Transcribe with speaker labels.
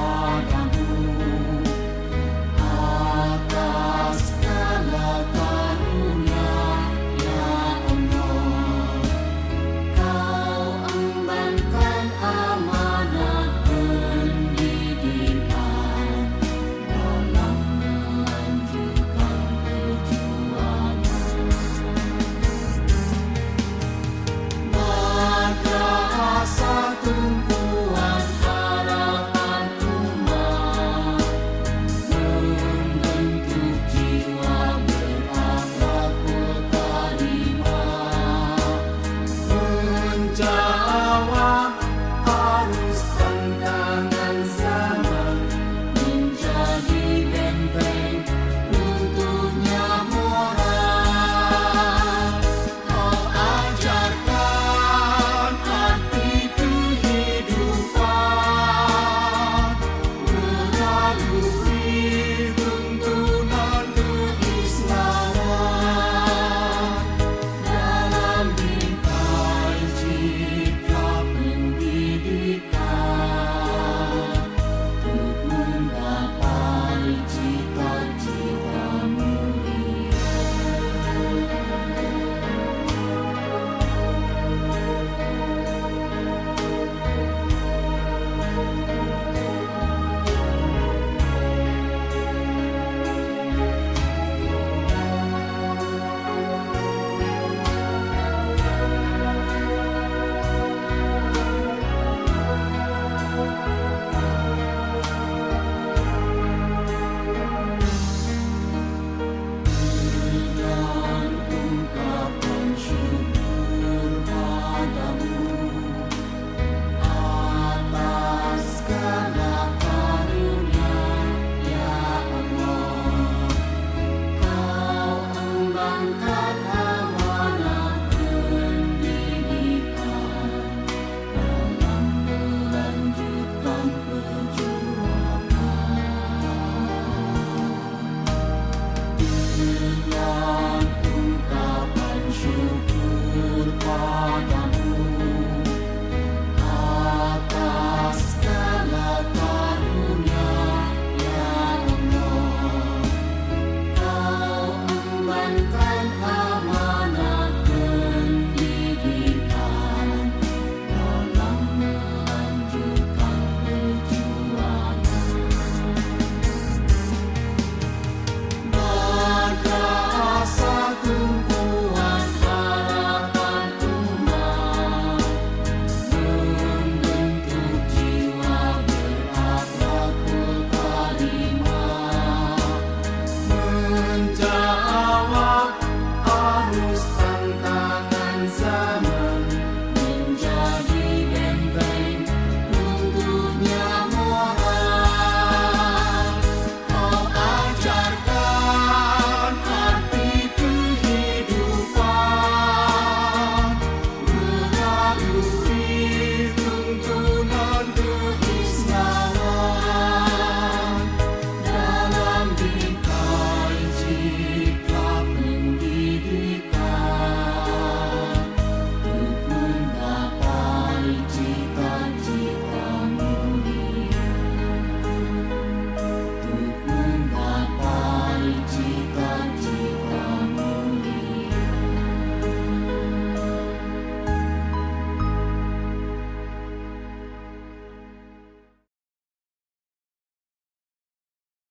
Speaker 1: on. Come.